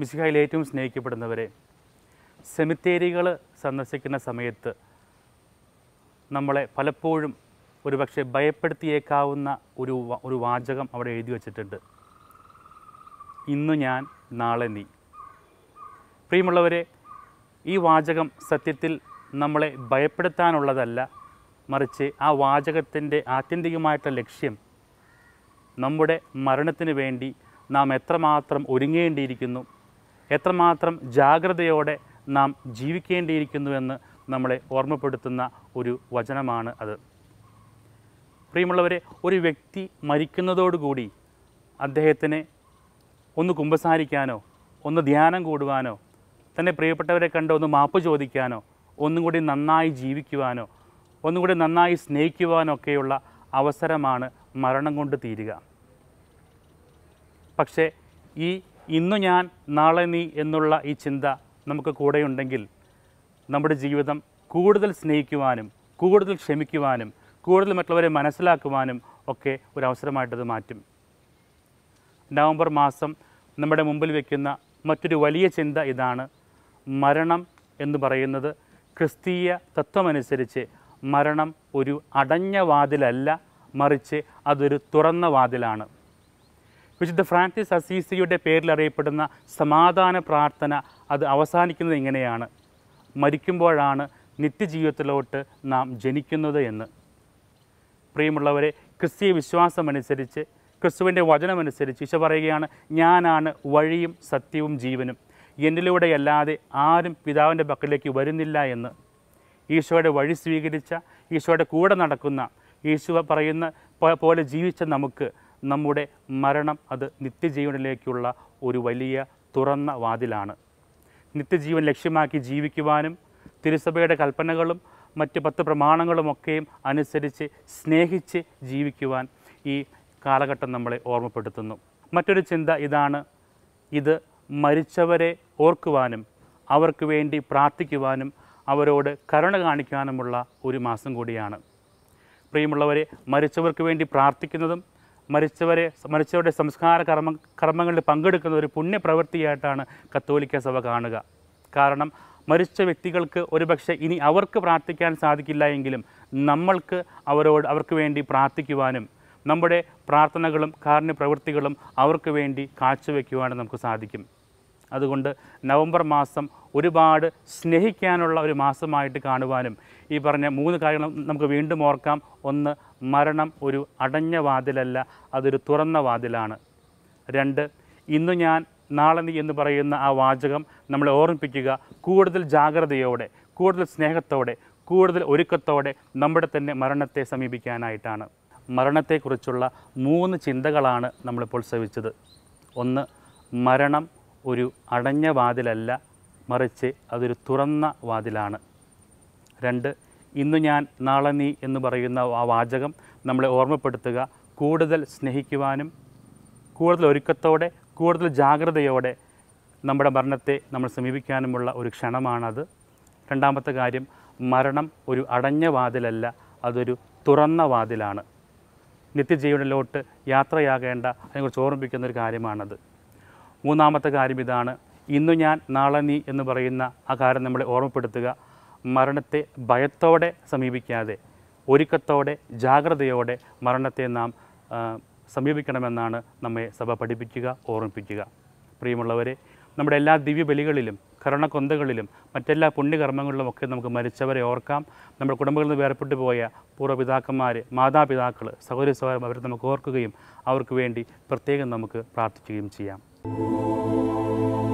മിശിഹായിൽ ഏറ്റവും സ്നേഹിക്കപ്പെടുന്നവരെ സെമിത്തേരികൾ സന്ദർശിക്കുന്ന സമയത്ത് നമ്മളെ പലപ്പോഴും ഒരുപക്ഷെ ഭയപ്പെടുത്തിയേക്കാവുന്ന ഒരു ഒരു വാചകം അവിടെ എഴുതി വച്ചിട്ടുണ്ട്. ഇന്ന് ഞാൻ നാളെ നീ. പ്രിയമുള്ളവരെ ഈ വാചകം സത്യത്തിൽ നമ്മളെ ഭയപ്പെടുത്താനുള്ളതല്ല മറിച്ച് ആ വാചകത്തിന്റെ ആത്യന്തികമായിട്ടുള്ള ലക്ഷ്യം നമ്മുടെ മരണത്തിന് വേണ്ടി നാം എത്രമാത്രം ഒരുങ്ങേണ്ടിയിരിക്കുന്നു എത്രമാത്രം ജാഗ്രതയോടെ നാം ജീവിക്കേണ്ടിയിരിക്കുന്നുവെന്ന് നമ്മളെ ഓർമ്മപ്പെടുത്തുന്ന ഒരു വചനമാണ് അത്. പ്രിയമുള്ളവരെ ഒരു വ്യക്തി മരിക്കുന്നതോടുകൂടി അദ്ദേഹത്തിന് ഒന്ന് കുമ്പസാരിക്കാനോ ഒന്ന് ധ്യാനം കൂടുവാനോ തന്നെ പ്രിയപ്പെട്ടവരെ കണ്ടോ ഒന്ന് മാപ്പ് ചോദിക്കാനോ ഒന്നും കൂടി നന്നായി ജീവിക്കുവാനോ ഒന്നും കൂടി നന്നായി സ്നേഹിക്കുവാനോ ഒക്കെയുള്ള അവസരമാണ് മരണം കൊണ്ട് തീരുക. പക്ഷേ ഈ ഇന്നു ഞാൻ നാളെ നീ എന്നുള്ള ഈ ചിന്ത നമുക്ക് കൂടെയുണ്ടെങ്കിൽ നമ്മുടെ ജീവിതം കൂടുതൽ സ്നേഹിക്കുവാനും കൂടുതൽ ക്ഷമിക്കുവാനും കൂടുതൽ മറ്റുള്ളവരെ മനസ്സിലാക്കുവാനും ഒക്കെ ഒരു അവസരമായിട്ടത് മാറ്റും. നവംബർ മാസം നമ്മുടെ മുമ്പിൽ വയ്ക്കുന്ന മറ്റൊരു വലിയ ചിന്ത ഇതാണ് മരണം എന്ന് പറയുന്നത് ക്രിസ്തീയ തത്വമനുസരിച്ച് മരണം ഒരു അടഞ്ഞ വാതിലല്ല മറിച്ച് അതൊരു തുറന്ന വാതിലാണ്. വിശുദ്ധ ഫ്രാൻസിസ് അസീസിയുടെ പേരിൽ അറിയപ്പെടുന്ന സമാധാന പ്രാർത്ഥന അത് അവസാനിക്കുന്നത് ഇങ്ങനെയാണ്. മരിക്കുമ്പോഴാണ് നിത്യജീവിതത്തിലോട്ട് നാം ജനിക്കുന്നത് എന്ന്. പ്രിയമുള്ളവരെ ക്രിസ്തീയ വിശ്വാസമനുസരിച്ച് ക്രിസ്തുവിന്റെ വചനമനുസരിച്ച് ഈശോ പറയുകയാണ് ഞാനാണ് വഴിയും സത്യവും ജീവനും. എന്നിലൂടെയല്ലാതെ ആരും പിതാവിന്റെ പക്കലേക്ക് വരുന്നില്ല എന്ന് ഈശോയുടെ വഴി സ്വീകരിച്ച ഈശോയുടെ കൂടെ നടക്കുന്ന ഈശോ പറയുന്ന പോലെ ജീവിച്ച നമുക്ക് നമ്മുടെ മരണം അത് നിത്യജീവനിലേക്കുള്ള ഒരു വലിയ തുറന്ന വാതിലാണ്. നിത്യജീവൻ ലക്ഷ്യമാക്കി ജീവിക്കുവാനും തിരുസഭയുടെ കൽപ്പനകളും മറ്റ് പത്ത് പ്രമാണങ്ങളുമൊക്കെയും അനുസരിച്ച് സ്നേഹിച്ച് ജീവിക്കുവാൻ ഈ കാലഘട്ടം നമ്മളെ ഓർമ്മപ്പെടുത്തുന്നു. മറ്റൊരു ചിന്ത ഇതാണ്. ഇത് മരിച്ചവരെ ഓർക്കുവാനും അവർക്ക് വേണ്ടി പ്രാർത്ഥിക്കുവാനും അവരോട് കരുണ കാണിക്കാനുമുള്ള ഒരു മാസം കൂടിയാണ്. പ്രിയമുള്ളവരെ മരിച്ചവർക്ക് വേണ്ടി പ്രാർത്ഥിക്കുന്നതും മരിച്ചവരെ മരിച്ചവരുടെ സംസ്കാര കർമ്മ കർമ്മങ്ങളിൽ പങ്കെടുക്കുന്ന ഒരു പുണ്യപ്രവൃത്തിയായിട്ടാണ് കത്തോലിക്ക സഭ കാണുക. കാരണം മരിച്ച വ്യക്തികൾക്ക് ഒരുപക്ഷെ ഇനി അവർക്ക് പ്രാർത്ഥിക്കാൻ സാധിക്കില്ല എങ്കിലും നമ്മൾക്ക് അവരോട് അവർക്ക് വേണ്ടി പ്രാർത്ഥിക്കുവാനും നമ്മുടെ പ്രാർത്ഥനകളും കാരുണ്യ പ്രവൃത്തികളും അവർക്ക് വേണ്ടി കാഴ്ചവെക്കുവാനും നമുക്ക് സാധിക്കും. അതുകൊണ്ട് നവംബർ മാസം ഒരുപാട് സ്നേഹിക്കാനുള്ള ഒരു മാസമായിട്ട് കാണുവാനും ഈ പറഞ്ഞ മൂന്ന് കാര്യങ്ങൾ നമുക്ക് വീണ്ടും ഓർക്കാം. ഒന്ന് മരണം ഒരു അടഞ്ഞ വാതിലല്ല അതൊരു തുറന്ന വാതിലാണ്. രണ്ട് ഇന്ന് ഞാൻ നാളെ നീ എന്ന് പറയുന്ന ആ വാചകം നമ്മളെ ഓർമ്മിപ്പിക്കുക. കൂടുതൽ ജാഗ്രതയോടെ കൂടുതൽ സ്നേഹത്തോടെ കൂടുതൽ ഒരുക്കത്തോടെ നമ്മുടെ തന്നെ മരണത്തെ സമീപിക്കാനായിട്ടാണ്. മരണത്തെക്കുറിച്ചുള്ള മൂന്ന് ചിന്തകളാണ് നമ്മളിപ്പോൾ ശ്രവിച്ചത്. ഒന്ന് മരണം ഒരു അടഞ്ഞ വാതിലല്ല മറിച്ച് അതൊരു തുറന്ന വാതിലാണ്. രണ്ട് ഇന്നു ഞാൻ നാളെ നീ എന്ന് പറയുന്ന ആ വാചകം നമ്മളെ ഓർമ്മപ്പെടുത്തുക. കൂടുതൽ സ്നേഹിക്കുവാനും കൂടുതൽ ഒരുക്കത്തോടെ കൂടുതൽ ജാഗ്രതയോടെ നമ്മുടെ മരണത്തെ നമ്മൾ സമീപിക്കാനുമുള്ള ഒരു ക്ഷണമാണത്. രണ്ടാമത്തെ കാര്യം മരണം ഒരു അടഞ്ഞ വാതിലല്ല അതൊരു തുറന്ന വാതിലാണ്. നിത്യജീവനിലോട്ട് യാത്രയാകേണ്ട അതിനെക്കുറിച്ച് ഓർമ്മിപ്പിക്കുന്ന ഒരു കാര്യമാണത്. മൂന്നാമത്തെ കാര്യം ഇതാണ്. ഇന്ന് ഞാൻ നാളെ നീ എന്ന് പറയുന്ന ആ കാര്യം നമ്മളെ ഓർമ്മപ്പെടുത്തുക. മരണത്തെ ഭയത്തോടെ സമീപിക്കാതെ ഒരുക്കത്തോടെ ജാഗ്രതയോടെ മരണത്തെ നാം സമീപിക്കണമെന്നാണ് നമ്മെ സഭ പഠിപ്പിക്കുക ഓർമ്മിപ്പിക്കുക. പ്രിയമുള്ളവരെ നമ്മുടെ എല്ലാ ദിവ്യബലികളിലും കരണക്കൊന്തകളിലും മറ്റെല്ലാ പുണ്യകർമ്മങ്ങളിലും ഒക്കെ നമുക്ക് മരിച്ചവരെ ഓർക്കാം. നമ്മുടെ കുടുംബങ്ങളിൽ നിന്ന് വേർപെട്ടു പോയ പൂർവപിതാക്കന്മാർ മാതാപിതാക്കൾ സഹോദരി സഹോദരം അവരെ നമുക്ക് ഓർക്കുകയും അവർക്ക് വേണ്ടി പ്രത്യേകം നമുക്ക് പ്രാർത്ഥിക്കുകയും ചെയ്യാം. Thank.